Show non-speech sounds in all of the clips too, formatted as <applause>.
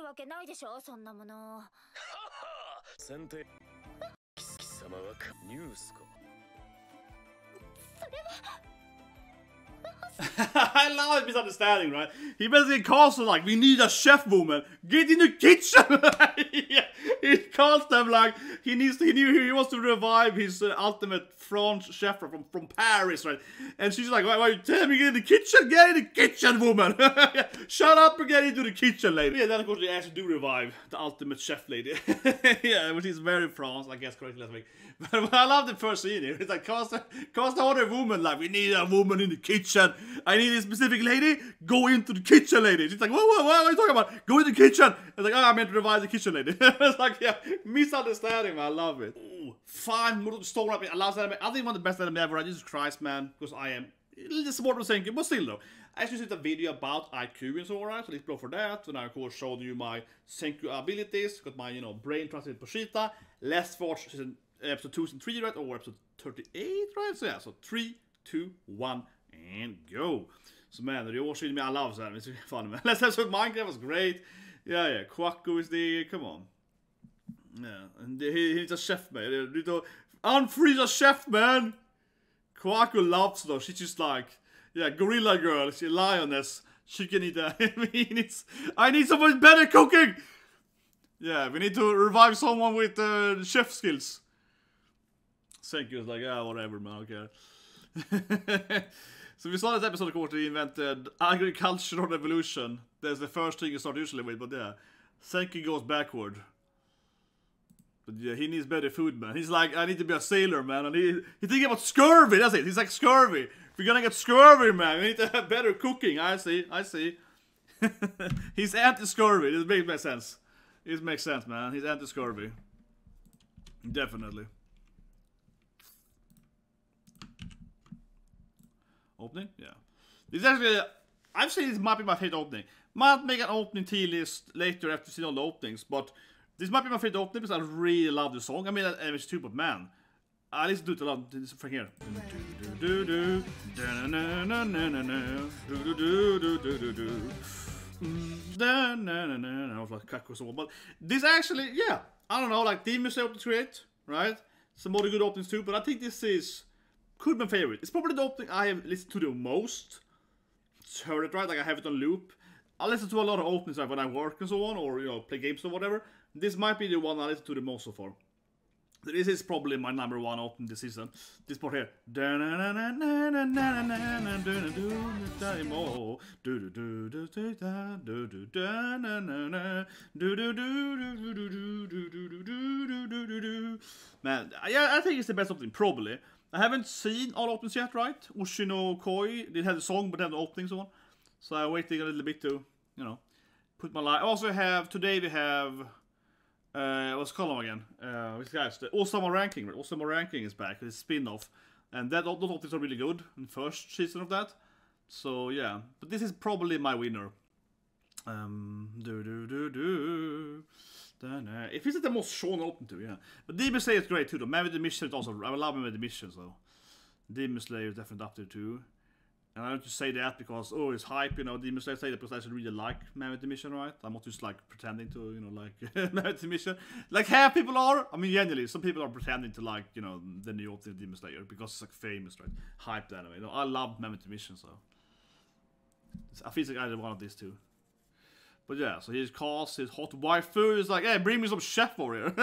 るわけないでしょそんなもの先手貴様はニュースか I <laughs> love his misunderstanding, right? He basically calls them like, we need a chef woman. Get in the kitchen! <laughs> yeah, he calls them like, he needs to, he, knew, he wants to revive his uh, ultimate French chef from, from Paris, right? And she's like, why, why tell me get in the kitchen? Get in the kitchen, woman! <laughs> Shut up and get into the kitchen, lady. Yeah, then of course they actually do revive the ultimate chef lady. <laughs> yeah, which is very France, I guess correctly last <laughs> week. But I love the first scene here. It's like, cast, cast order woman, like, we need a woman in the kitchen. I need a specific lady. Go into the kitchen, lady. She's like, what, what, what are you talking about? Go in the kitchen. It's like, oh, I meant to revive the kitchen, lady. it's like, <laughs> yeah, misunderstanding, man. I love it. Ooh, fine, Muruto Storm I love that anime. I think one of the best anime ever. I Jesus Christ, man. Because I am a little disappointed with Senku, but still, though. I actually did a video about IQ and so on, so let's go for that. And I, of course, showed you my Senku abilities. Got my, you know, brain translated Poshita. Let's watch season, episode 2 and 3, right? Or episode 38, right? So, yeah, so 3, 2, 1, and go. Så man, det av så här, men så fan men. Let's have Minecraft was great. Yeah, yeah, Quacko is the, come on. Yeah, and he, he's a chef man. You know, unfreeze a chef man. Quacko loves though. She's just like, yeah, gorilla girl. She lioness. She can eat that. <laughs> he needs, I need someone better cooking. Yeah, we need to revive someone with uh, chef skills. You. It's like, yeah, whatever, man. Okay. <laughs> so we saw this episode, of course, they invented agricultural revolution. That's the first thing you start usually with, but yeah. Senku goes backward. But yeah, he needs better food, man. He's like, I need to be a sailor, man. And he, he thinking about scurvy, that's it. He's like, scurvy. We're gonna get scurvy, man, we need to have better cooking. I see, I see. <laughs> He's anti-scurvy. This makes sense. It makes sense, man. He's anti-scurvy. Definitely. Opening? Yeah. This is actually, I've seen this might be my favorite opening. Might make an opening T list later after seeing all the openings, but this might be my favorite opening because I really love the song. I mean, it's too, but man, I listen to it a lot. From here. I was like, Kaku so but this actually, yeah, I don't know, like Demon Slayer openings great, right? Some other good openings too, but I think this is could be my favorite. It's probably the opening I have listened to the most. Heard it right, like I have it on loop. I listen to a lot of openings like when I work and so on, or you know, play games or whatever. This might be the one I listen to the most so far. This is probably my number one opening this season. This part here. Man, yeah, I think it's the best opening, probably. I haven't seen all openings yet, right? Oshi no Ko, they had the song, but they have the opening so on. So I'm waiting a little bit to, you know, put my life. I also have, today we have, uh, what's called again? Uh, which guys? The Ousama Ranking. Right? Ousama Ranking is back, it's spin-off. And that, all those openings are really good in first season of that. So yeah, but this is probably my winner. Um, do do do do. If it's the most shown open to, yeah. But Demon Slayer is great too, though. With the Mission is also. I love him with the Mission, so. Demon Slayer is definitely up there too. And I don't just say that because, oh, it's hype, you know. Demon Slayer say that because I actually really like the Mission, right? I'm not just like pretending to, you know, like <laughs> the Mission. Like half people are. I mean, generally, some people are pretending to like, you know, the new Ultimate Demon Slayer because it's like famous, right? Hyped anyway. You know, I love the Mission, so. I feel like either one of these two. But yeah, so he calls his hot waifu. He's like, hey, bring me some chef over here.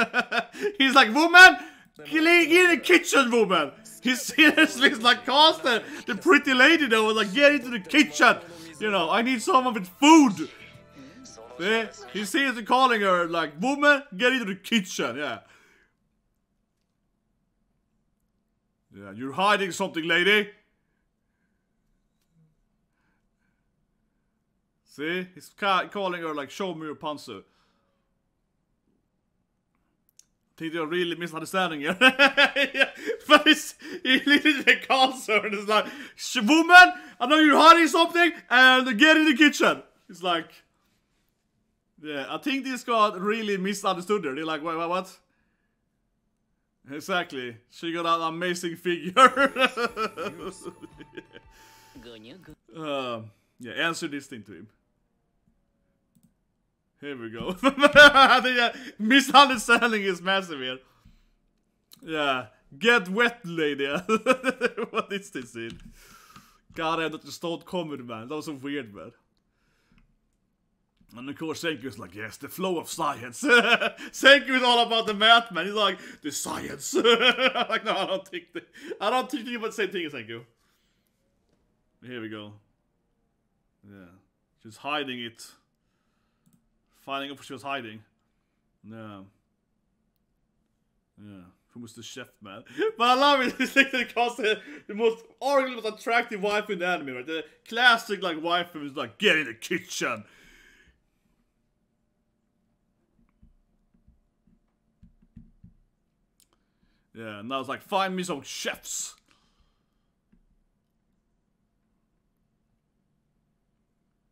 <laughs> He's like, woman, get in the kitchen, woman. He seriously like, calls the, the pretty lady though, was like, get into the kitchen. You know, I need someone with food. Yeah, he seriously calling her like, woman, get into the kitchen. Yeah. Yeah, you're hiding something, lady. See? He's ca calling her like, show me your panzer. I think they're really misunderstanding here. <laughs> yeah, but it's, he literally calls her and is like, woman, I know you're hiding something, and get in the kitchen. It's like, yeah, I think this got really misunderstood her. They're like, wait, wait, what? Exactly. She got an amazing figure. <laughs> uh, yeah, answer this thing to him. Here we go. <laughs> the uh, misunderstanding is massive here. Yeah. Get wet lady. <laughs> what is this in? God, I just start comedy man. That was so weird man. And of course Senku is like, yes, the flow of science. <laughs> Senku is all about the math man. He's like, the science. <laughs> like, no, I don't think the, I don't think about the same thing as Senku. Here we go. Yeah. She's hiding it. Finding out what she was hiding. Yeah. Yeah. Was the chef man? <laughs> But I love it. <laughs> It's like the the, most arguably most attractive wife in the anime, right? The classic like wife who is like, get in the kitchen. Yeah, and I was like, find me some chefs.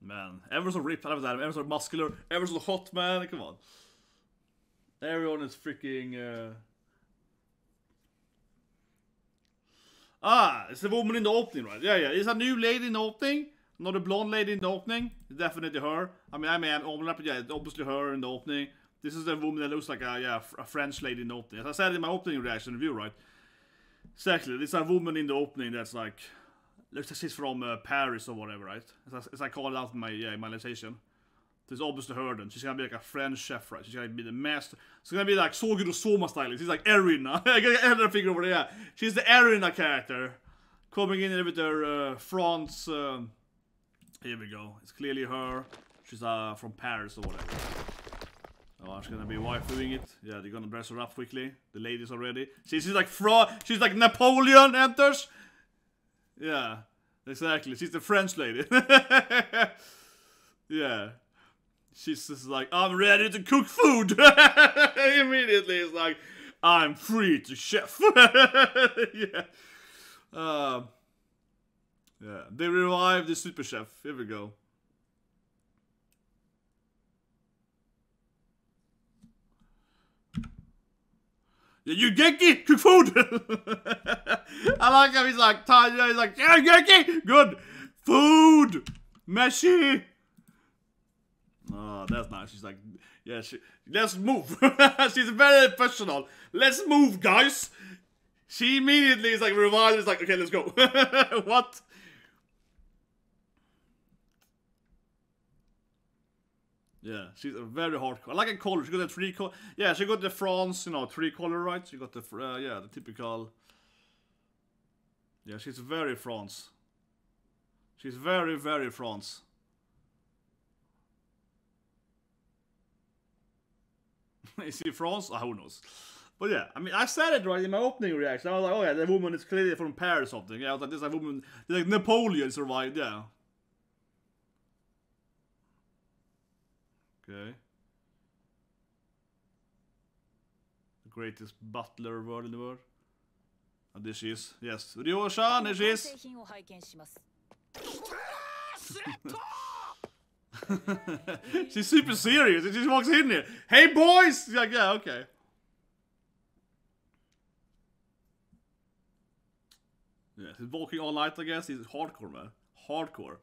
Man, ever so ripped, ever so, ever so muscular, ever so hot, man. Come on. Everyone is freaking. Uh... Ah, it's the woman in the opening, right? Yeah, yeah. It's a new lady in the opening. Not a blonde lady in the opening. Definitely her. I mean, I mean, but yeah, obviously her in the opening. This is the woman that looks like a yeah a French lady in the opening. As I said in my opening reaction review, right? Exactly. It's a woman in the opening that's like looks like she's from uh, Paris or whatever, right? As I, as I call it out in my yeah in my There's obviously her then. She's gonna be like a French chef, right? She's gonna be the master. She's gonna be like Soguro Soma style. She's like Erina. <laughs> I got another figure over there. She's the Erina character. Coming in with her uh, France. Um, here we go. It's clearly her. She's uh, from Paris or whatever. Oh, she's gonna be wife doing it. Yeah, they're gonna dress her up quickly. The ladies already. She's like Fra. She's like Napoleon enters. Yeah, exactly. She's the French lady. <laughs> yeah. She's just like, I'm ready to cook food. <laughs> Immediately, it's like, I'm free to chef. <laughs> yeah. Um, yeah. They revived the super chef. Here we go. You Genki, cook food. <laughs> I like how he's like, he's like, yeah, Genki, good food, meshy. Oh, that's nice. She's like, yeah, she, let's move. <laughs> She's very professional. Let's move, guys. She immediately is like revived. Is like, okay, let's go. <laughs> what? Yeah, she's a very hardcore. I like a color. She got the three color. Yeah, she got the France, you know, three color, right? She got the uh, yeah, the typical. Yeah, she's very France. She's very, very France. <laughs> Is he France? Oh, who knows? But yeah, I mean, I said it right in my opening reaction. I was like, oh yeah, the woman is clearly from Paris or something. Yeah, I was like, this is a woman, like Napoleon survived, yeah. Okay. The greatest butler word in the world. And this is, yes, Ryusui, this is. <laughs> <laughs> She's super serious. She just walks in here. Hey boys! She's like, yeah, okay. Yeah, he's walking all night, I guess. He's hardcore, man. Hardcore.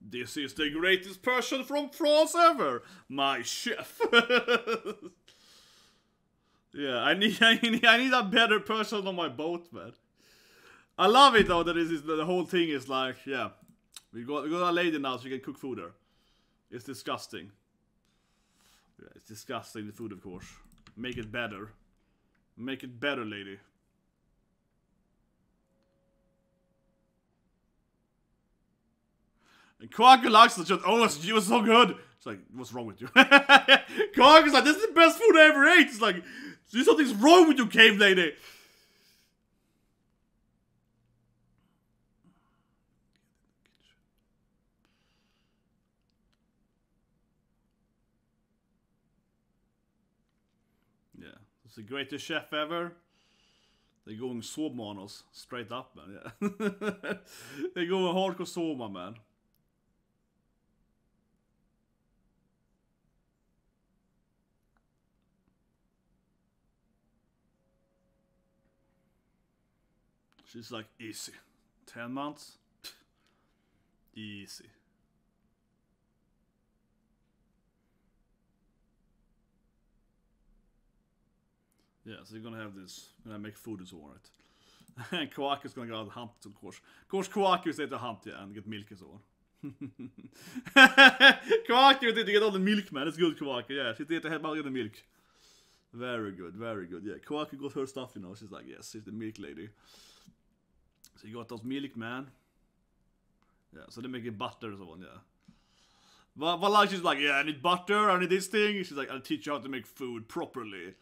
This is the greatest person from France ever! My chef! <laughs> yeah, I need, <laughs> I need I need a better person on my boat, man. I love it though that is the whole thing is like, yeah. We got we got a lady now so we can cook food there. It's disgusting. Yeah, it's disgusting the food of course. Make it better. Make it better, lady. And Quack likes the just, oh, it was so good. It's like, what's wrong with you? <laughs> Quack is like, this is the best food I ever ate. It's like, something's wrong with you, cave lady. The greatest chef ever. They're going Soma on us, straight up, man. Yeah, <laughs> they're going hardcore Soma, man. She's like, easy. 10 months? easy. Yeah, so you're gonna have this. Gonna make food and so on, right? is gonna go out and hunt, of course. Of course, Quack is to hunt, yeah, and get milk and so on. <laughs> Is there to get all the milk, man. It's good, Quack. Yeah, she's there to help out get the milk. Very good, very good. Yeah, Quack got her stuff, you know. She's like, yes, she's the milk lady. So you got those milk, man. Yeah, so they make making butter and so on, yeah. But, but like she's like, yeah, I need butter, I need this thing. She's like, I'll teach you how to make food properly.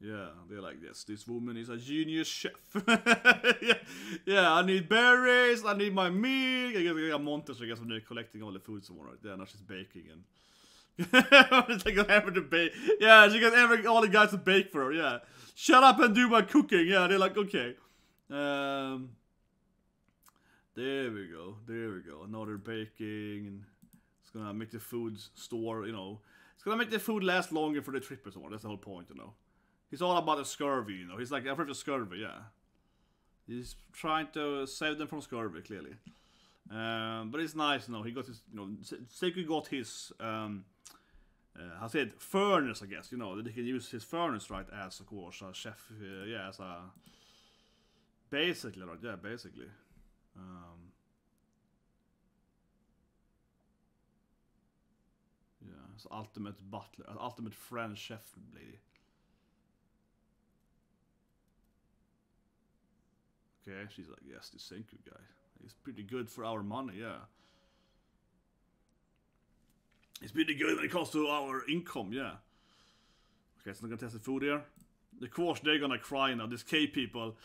Yeah, they're like, yes, this woman is a genius chef. <laughs> yeah, yeah, I need berries, I need my meat. I guess I got montage, I guess, when they're collecting all the food somewhere right there. Now she's baking and. it's like having to bake. Yeah, she got every all the guys to bake for her. Yeah, shut up and do my cooking. Yeah, they're like, okay. Um, there we go. There we go. Another baking, and it's gonna make the food store. You know, it's gonna make the food last longer for the trip or so. That's the whole point, you know. He's all about the scurvy, you know. He's like afraid of scurvy, yeah. He's trying to save them from scurvy, clearly. Um, but it's nice, you know. He got his, you know, Seiko got his, um, uh, said furnace, I guess, you know, that he can use his furnace, right, as, of course, a chef, uh, yeah, as a, basically, right, yeah, basically. Um, yeah, it's ultimate butler, ultimate French chef lady. Okay, she's like, yes, this Senku guy. He's pretty good for our money, yeah. He's pretty good when it comes to our income, yeah. Okay, so I'm gonna test the food here. Of course, they're gonna cry now, these K people.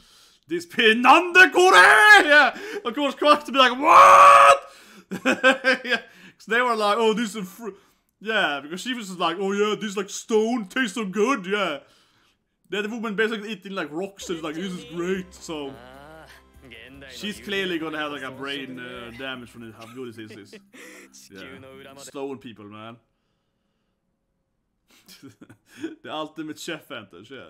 This Pinande! Yeah! Of course, Quack to be like, what? <laughs> yeah, because they were like, oh, this is fr-. Yeah, because she was just like, oh yeah, this like stone tastes so good, yeah. The woman basically eating like rocks and like, this is great, so. She's clearly gonna have like a brain uh, damage from how good this <laughs> is. Yeah. Stone people, man. <laughs> the ultimate chef enters, yeah.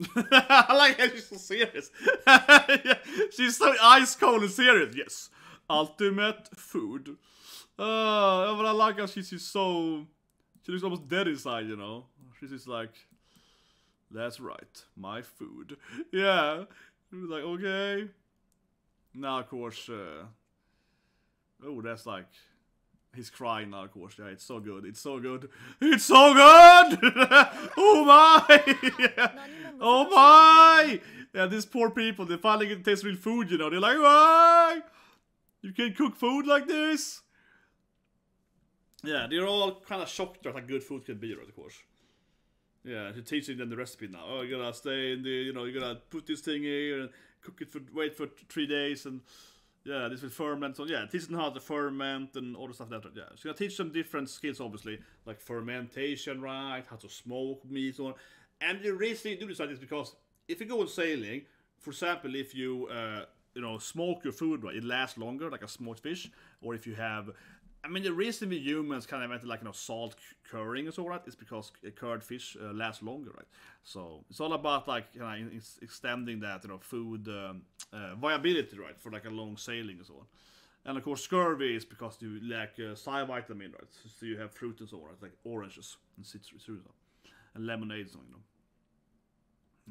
<laughs> I like how she's so serious. yeah, she's so ice cold and serious. Yes, ultimate food. Uh, but I like how she's just so. She looks almost dead inside, you know. She's just like, that's right, my food. Yeah, like okay. Now of course, uh, oh, that's like. He's crying now, of course. Yeah, it's so good. It's so good. It's so good! <laughs> oh my! <laughs> yeah. Oh my! Yeah, these poor people, they finally get to taste real food, you know. They're like, why? You can cook food like this? Yeah, they're all kind of shocked at how good food can be, right, of course. Yeah, she's teaching them the recipe now. Oh, you gotta stay in the, you know, you gotta put this thing here and cook it for, wait for three days and yeah, this will ferment. So yeah, teach them how to ferment and all the stuff that. Yeah, so gonna teach them different skills, obviously, like fermentation, right? How to smoke meat, on. And the reason you do this like this because if you go on sailing, for example, if you uh, you know smoke your food, right, it lasts longer, like a smoked fish. Or if you have, I mean, the reason we humans kind of invented like you know salt curing and so on, right, is because cured fish uh, lasts longer, right? So it's all about like you know, extending that you know food um, uh, viability, right, for like a long sailing and so on. And of course, scurvy is because you lack uh, vitamin, right? So you have fruit and so on, right? like oranges and citrus, and lemonade, and so you know.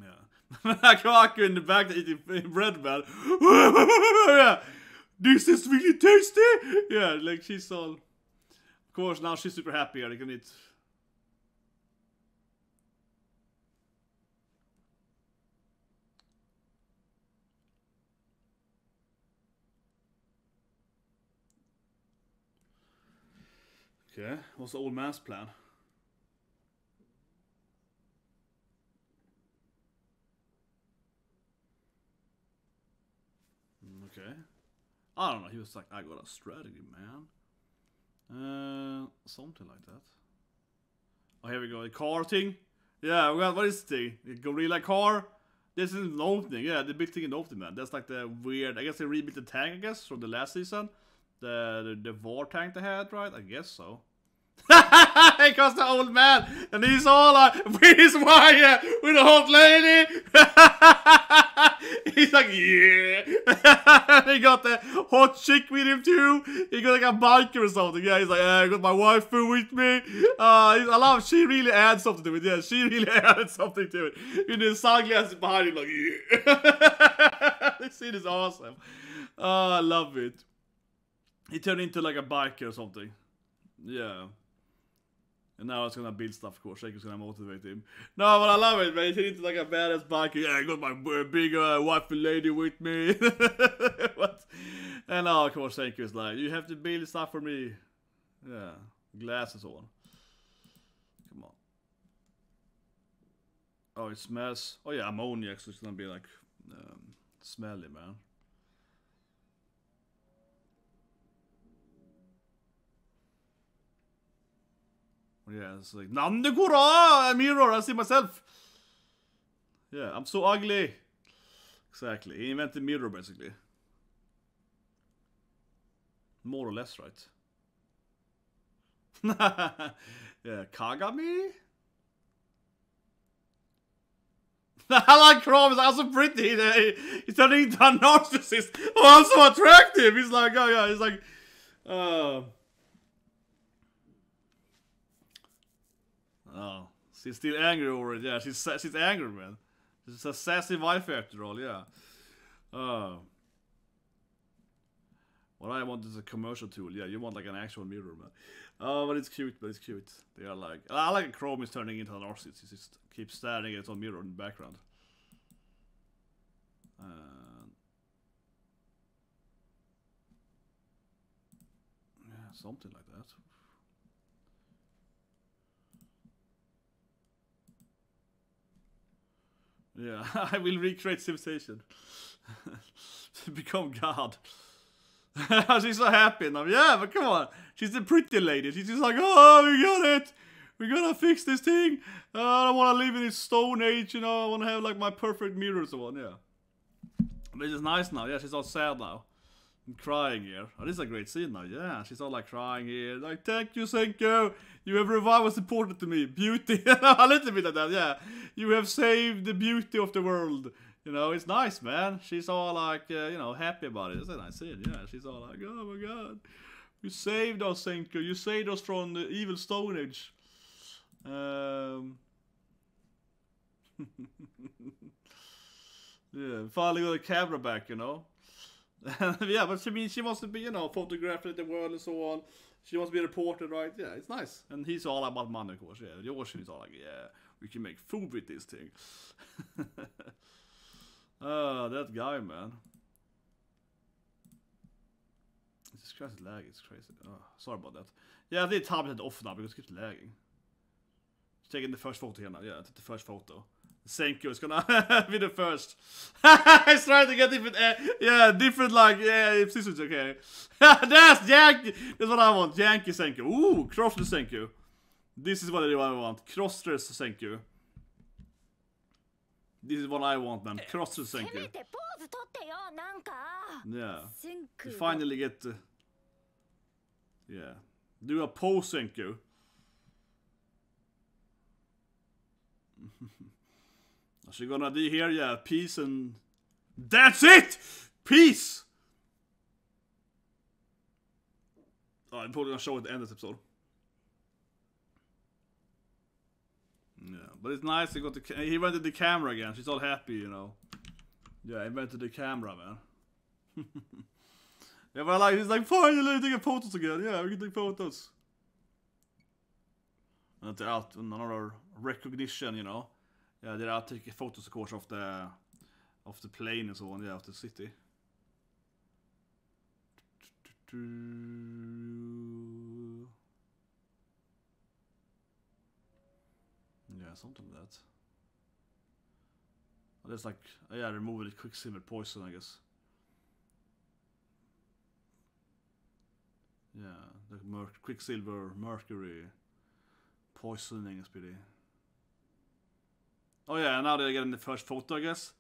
Yeah. Kaku in the back eating bread, man. <laughs> yeah. This is really tasty! Yeah, like she's all. Of course, now she's super happy. I can eat. Okay, what's the old man's plan? Mm, okay. I don't know. He was like, I got a strategy, man. Uh, something like that. Oh, here we go. The car thing. Yeah, we got what is? The gorilla car. This is an opening. Yeah, the big thing in the opening, man. That's like the weird. I guess they rebuilt the tank. I guess from the last season. The the, the war tank they had, right? I guess so. <laughs> because the old man, and he's all like with his wire with the hot lady. <laughs> he's like, yeah. <laughs> he got the hot chick with him too. He got like a biker or something. Yeah, he's like, yeah, I got my wife with me. Uh, I love. She really adds something to it. Yeah, she really added something to it. In the sunglasses behind him, like, yeah. this scene is awesome. Oh, I love it. He turned into like a biker or something. Yeah. And now it's gonna build stuff, of course. Shaker's gonna motivate him. No, but I love it, man. He into like a badass biker. Yeah, I got my big uh, wifey lady with me. <laughs> what? And now, of course, is like, you have to build stuff for me. Yeah, glasses on. Come on. Oh, it smells. Oh yeah, ammonia, so it's gonna be like um, smelly, man. Yeah, it's like Nande Kora! Mirror, I see myself. Yeah, I'm so ugly. Exactly. He invented mirror basically. More or less, right? <laughs> yeah, Kagami? <laughs> I like Chrome, he's also pretty. He- He's turning into a narcissist. Oh, I'm so attractive. He's like, oh yeah, he's like, uh, Oh, she's still angry over it. Yeah, she's she's angry, man. She's a sassy wife after all. Yeah. Oh. What I want is a commercial tool. Yeah, you want like an actual mirror, man. Oh, but it's cute. But it's cute. They are like I like Chrome is turning into an narcissist. He just keeps staring at its own mirror in the background. Uh, yeah, something like that. Yeah, <laughs> I will recreate civilization. <laughs> Become God. <laughs> She's so happy now. Yeah, but come on. She's a pretty lady. She's just like, oh, we got it. We're gonna fix this thing. Uh, I don't want to live in this stone age, you know. I want to have like my perfect mirror and so on. Yeah. But it's nice now. Yeah, she's all sad now. Crying here. Oh, this is a great scene now. Yeah, she's all like crying here. Like, thank you, Senku. You have revived what's important to me. Beauty. <laughs> a little bit of that, yeah. You have saved the beauty of the world. You know, it's nice, man. She's all like, uh, you know, happy about it. It's a nice scene. Yeah, she's all like, oh my god. You saved us, Senku. You saved us from the evil Stone Age. Um. <laughs> yeah, finally got a camera back, you know. <laughs> yeah, but she means she wants to be, you know, photographing the world and so on. She wants to be a reporter, right? Yeah, it's nice. And he's all about money, of course. Yeah, Yoshi is all like, yeah, we can make food with this thing. oh, <laughs> that guy, man. Jesus it's lagging. It's crazy. Oh, sorry about that. Yeah, I did tab it off now because it keeps lagging. Just taking the first photo here now. Yeah, I took the first photo. Senko is gonna <laughs> be the first. <laughs> He's trying to get different, uh, yeah, different like, yeah, This is okay. <laughs> That's Yankee, that's what I want, Yankee Senko. Ooh, Crosser Senko. This is what I want, Crosser Senko. This is what I want, man. Crosser uh, Senko. Yeah. You finally get to, Yeah. Do a pose Senko. What's she gonna do here? Yeah, peace and... That's it! Peace! Oh, I'm probably gonna show it at the end of this episode. Yeah, but it's nice he got the... He invented the camera again. She's all happy, you know. Yeah, invented the camera, man. <laughs> yeah, but like, he's like, finally taking photos again. Yeah, we can take photos. And out another recognition, you know. Yeah, they're out taking photos, of course, of the of the plane and so on. Yeah, of the city. Yeah, something like that. There's like, yeah, removing the quicksilver poison, I guess. Yeah, the mer- quicksilver, mercury, poisoning is pretty. Oh yeah, now they're getting the first photo, I guess.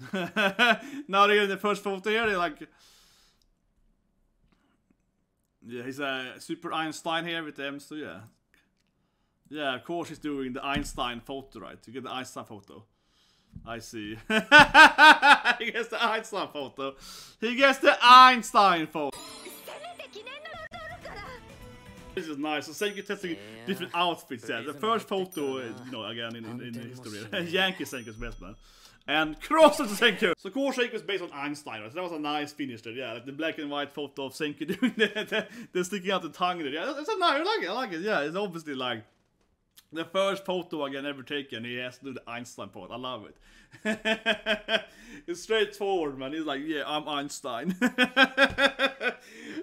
<laughs> now they're getting the first photo here. They're like, Yeah, he's a super Einstein here with them, so yeah. Yeah, of course he's doing the Einstein photo, right? To get the Einstein photo. I see. <laughs> he gets the Einstein photo. He gets the Einstein photo. This is nice. So Senki testing different outfits there. The first photo, uh, you know, again in, in, in history. <laughs> Yankee Senki's best man. And <laughs> crosses to Senki. So Core Senki was based on Einstein, right? So that was a nice finish there. Yeah, like the black and white photo of Senki <laughs> doing the, the, the sticking out the tongue there. Yeah, that's a nice. I like it. I like it. Yeah, it's obviously like the first photo again ever taken. He has to do the Einstein photo. I love it. <laughs> it's straightforward, man. He's like, yeah, I'm Einstein. <laughs> that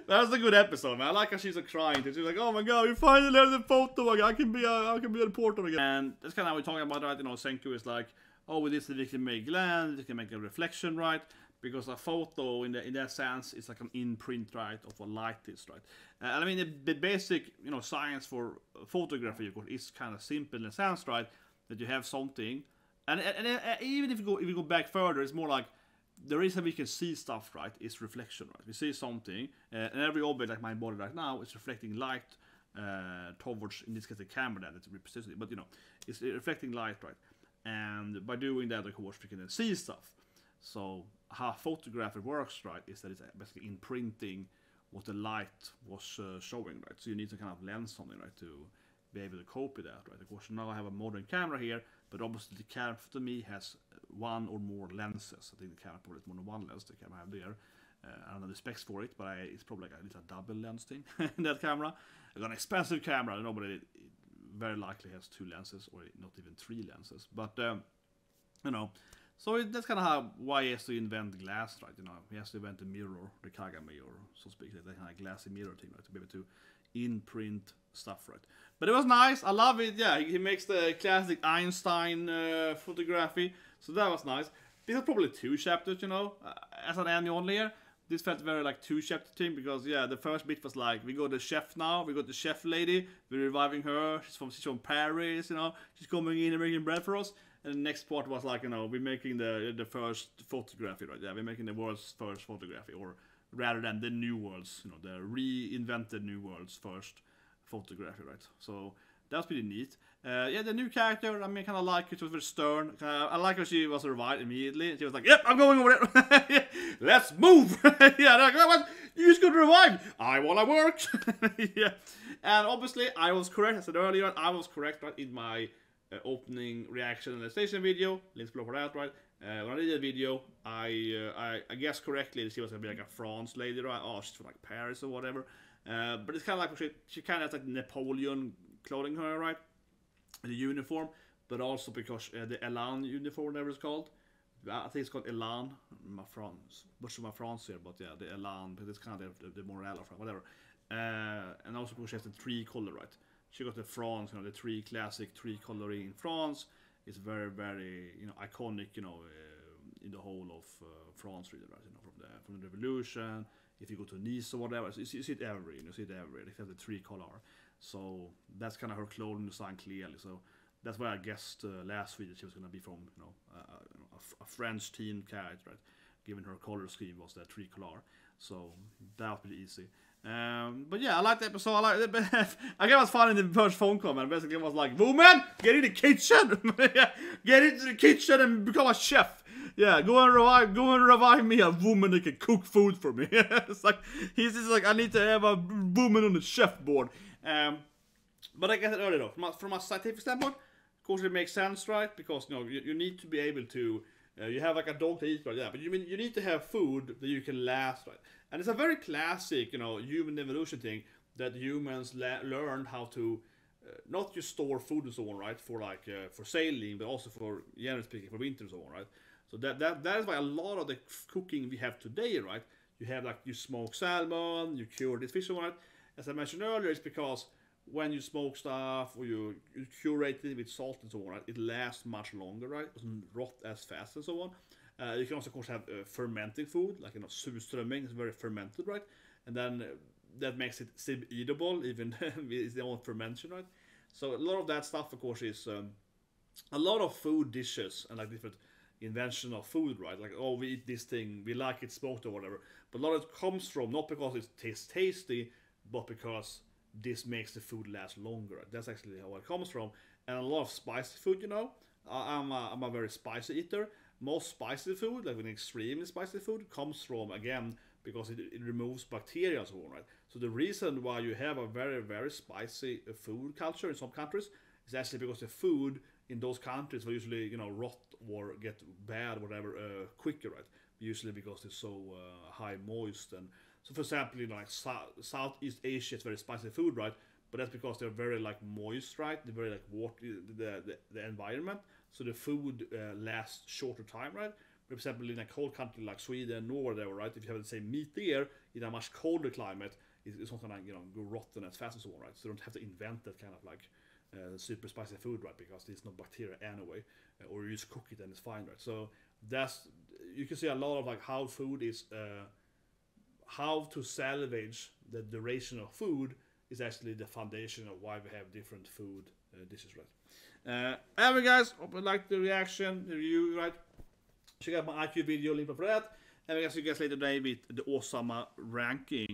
was a good episode, man. I like how she's like crying. She's like, oh my god, we finally have the photo again. I can be a, I can be a reporter again. And that's kind of how we're talking about, right? You know, Senku is like, oh, with this we can make land, we can make a reflection, right? Because a photo, in the in that sense, is like an imprint, right, of what light is, right? Uh, I mean, the, the basic, you know, science for photography, of course, is kind of simple in a sense, right? That you have something, and, and, and uh, even if you go if you go back further, it's more like the reason we can see stuff, right, is reflection, right? We see something, uh, and every object, like my body right now, is reflecting light uh, towards, in this case, the camera that represents it, but you know, it's reflecting light, right? And by doing that, of course, we can then see stuff. So how photography works, right, is that it's basically imprinting what the light was uh, showing, right? So you need to kind of lens something, right, to be able to copy that, right? Of course, now I have a modern camera here, but obviously the camera to me has one or more lenses. I think the camera probably has more than one lens. The camera I have there. Uh, I don't know the specs for it, but I, it's probably like a double lens thing <laughs> in that camera. I got an expensive camera. i know Nobody it very likely has two lenses or not even three lenses. But um, you know, so that's kind of how why he has to invent glass, right? You know, he has to invent a mirror, the Kaga mirror, so speak, that kind of glassy mirror thing, right, to be able to imprint stuff, right? But it was nice. I love it. Yeah, he, makes the classic Einstein uh, photography, so that was nice. This is probably two chapters, you know, uh, as an annual here. This felt very like two chapter thing because yeah, the first bit was like we got the chef now, we got the chef lady, we're reviving her. She's from she's from Paris, you know, she's coming in and making bread for us. And the next part was like, you know, we're making the the first photography, right? Yeah, we're making the world's first photography, or rather than the new world's, you know, the reinvented new world's first photography, right? So that's pretty neat. Uh, yeah, the new character, I mean, kind of like it. Was very stern. Uh, I like how she was revived immediately. She was like, "Yep, I'm going over it. <laughs> Let's move." <laughs> yeah, like, what? You just got revived. I wanna work. <laughs> yeah, and obviously I was correct. I said earlier, I was correct right in my opening reaction and the station video. Links below for that, right? Uh, when I did the video, I, uh, I I guessed correctly that she was gonna be like a France lady, right? Oh, she's from like Paris or whatever. Uh, but it's kind of like she, she kind of has like Napoleon clothing her, right? The uniform, but also because uh, the Elan uniform, whatever it's called. I think it's called Elan. My France, much of my France here, but yeah, the Elan, but it's kind of the, the Morale of whatever. Uh, and also because she has the three color, right? She got the France, you know, the tree classic tree coloring in France. It's very, very, you know, iconic, you know, uh, in the whole of uh, France, really, right? You know, from the from the revolution. If you go to Nice or whatever, you, see, you see it everywhere. You know, see it everywhere. They have the tree color. So that's kind of her clothing design clearly. So that's why I guessed uh, last week that she was going to be from you know a, a, a French teen character, right? Given her color scheme was that tree color, so that would be easy. Um, but yeah, I like the episode. I like it. <laughs> I guess it was fun in the first phone call, man. Basically, it was like, "Woman, get in the kitchen, <laughs> get into the kitchen and become a chef." Yeah, go and revive, go and revive me a woman that can cook food for me. <laughs> it's like he's just like, I need to have a woman on the chef board. Um, but like I said earlier, though, from a, from a scientific standpoint, of course it makes sense, right? Because you know you, you need to be able to. Uh, you have like a dog to eat, right? Yeah, but you mean you need to have food that you can last, right? And it's a very classic, you know, human evolution thing that humans le- learned how to uh, not just store food and so on, right? For like uh, for sailing, but also for generally speaking for winter and so on, right? So that that that is why a lot of the cooking we have today, right? You have like you smoke salmon, you cure this fish, and right? As I mentioned earlier, it's because when you smoke stuff or you, you curate it with salt and so on, right, it lasts much longer, right? It doesn't rot as fast and so on. Uh, you can also, of course, have uh, fermenting food, like you know, surströmming is very fermented, right? And then uh, that makes it still eatable, even <laughs> with the own fermentation, right? So a lot of that stuff, of course, is um, a lot of food dishes and like different invention of food, right? Like, oh, we eat this thing, we like it smoked or whatever. But a lot of it comes from not because it tastes tasty, but because this makes the food last longer. That's actually how it comes from. And a lot of spicy food, you know, I'm a, I'm a very spicy eater. Most spicy food, like an extremely spicy food, comes from again because it, it removes bacteria and so on, right? So the reason why you have a very very spicy uh, food culture in some countries is actually because the food in those countries will usually you know rot or get bad whatever uh, quicker, right? Usually because it's so uh, high moist and so for example, you know, like Sou- Southeast Asia is very spicy food, right? But that's because they're very like moist, right? They're very like water, the, the, the environment. So the food uh, lasts shorter time, right? For example, in a cold country like Sweden or whatever, right? If you have the same meat there in a much colder climate, it's, not gonna you know go rotten as fast as so on, right? So you don't have to invent that kind of like uh, super spicy food, right? Because there's no bacteria anyway, uh, or you just cook it and it's fine, right? So that's you can see a lot of like how food is. Uh, how to salvage the duration of food is actually the foundation of why we have different food uh, dishes, right? Uh, anyway, guys, hope you liked the reaction, the review, right? Check out my IQ video, link for that. And we will see you guys later today with the awesome ranking